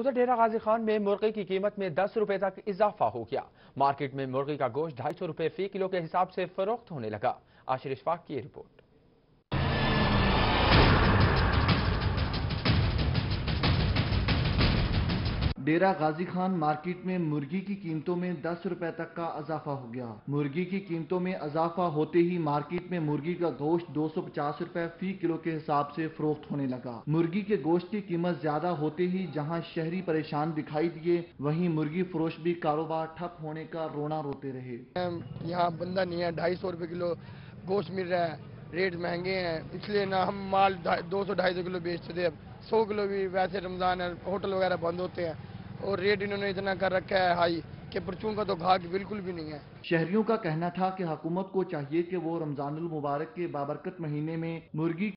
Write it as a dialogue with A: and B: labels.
A: ادھر ڈیرہ غازی خان میں مرغی کی قیمت میں دس روپے تک اضافہ ہو گیا۔ مارکیٹ میں مرغی کا گوشت ڈھائی سو روپے فی کلو کے حساب سے فروخت ہونے لگا۔ آشر اشفاق کی یہ رپورٹ۔
B: ڈیرہ غازی خان مارکیٹ میں مرغی کی قیمتوں میں دس روپے تک کا اضافہ ہو گیا۔ مرغی کی قیمتوں میں اضافہ ہوتے ہی مارکیٹ میں مرغی کا گوشت دو سو پچاس روپے فی کلو کے حساب سے فروخت ہونے لگا۔ مرغی کے گوشت کی قیمت زیادہ ہوتے ہی جہاں شہری پریشان دکھائی دیے، وہیں مرغی فروش بھی کاروبار ٹھپ ہونے کا رونا روتے رہے۔
C: یہاں بندہ نہیں ہے، ڈھائی سو روپے کلو گوشت مل رہا ہے، ریٹ مہنگے ہیں۔ اس لیے نہ ہم مال دو سو، ڈھائی سو کلو بیچتے تھے۔ سو کلو بھی ویسے رمضان ہے، ہوٹل وغیرہ بند ہوتے ہیں۔ اور ریٹ انہوں نے اتنا کر رکھا ہے ہائی کہ پرچوں کا تو گھاگ بالکل بھی نہیں ہے۔
B: شہریوں کا کہنا تھا کہ حکومت کو چاہیے کہ وہ رمضان المبارک کے بابرکت مہینے میں مرغی